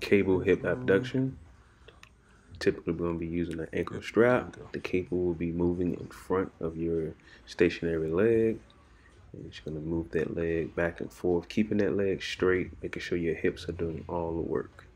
cable hip abduction. Typically, we're going to be using an ankle strap. The cable will be moving in front of your stationary leg. And you're just going to move that leg back and forth, keeping that leg straight, making sure your hips are doing all the work.